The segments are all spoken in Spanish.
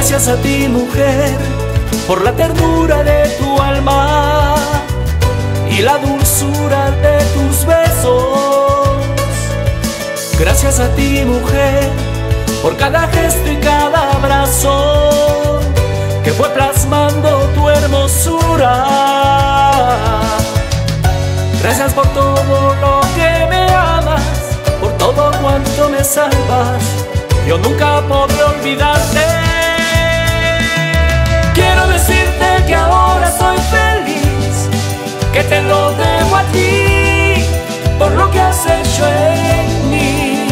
Gracias a ti mujer por la ternura de tu alma y la dulzura de tus besos. Gracias a ti mujer por cada gesto y cada abrazo que fue plasmando tu hermosura. Gracias por todo lo que me amas, por todo cuanto me salvas. Yo nunca podré olvidarte. Que te lo debo a ti, por lo que has hecho en mí.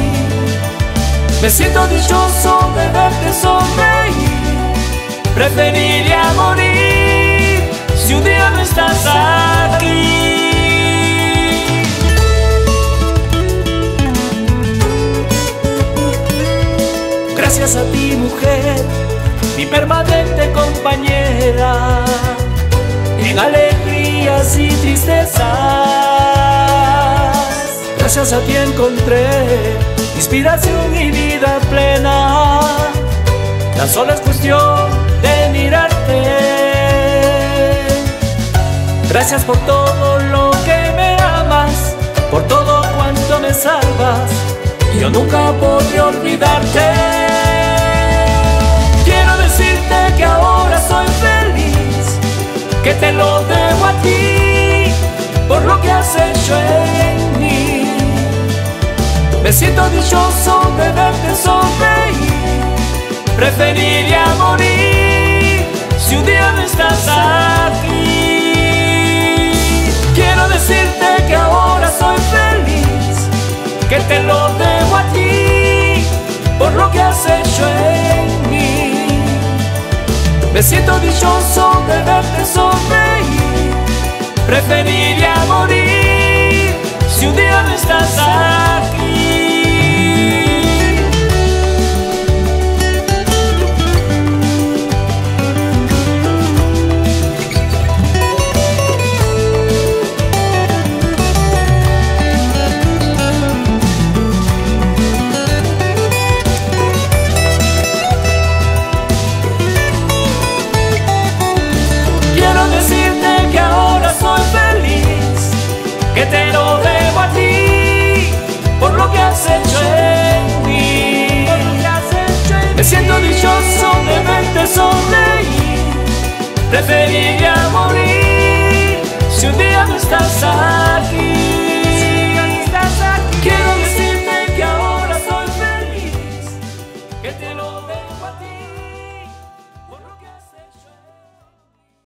Me siento dichoso de verte sonreír, preferiría morir si un día no estás aquí. Gracias a ti mujer, mi permanente compañera, en y tristezas. Gracias a ti encontré inspiración y vida plena. Tan solo es cuestión de mirarte. Gracias por todo lo que me amas, por todo cuanto me salvas. Yo nunca podré olvidarte. Quiero decirte que ahora soy feliz, que te lo debo siento dichoso de verte sonreír, preferiría morir si un día no estás aquí. Quiero decirte que ahora soy feliz, que te lo debo a ti, por lo que has hecho en mí. Me siento dichoso de verte sonreír, preferiría morir preferiría morir si un día no estás aquí.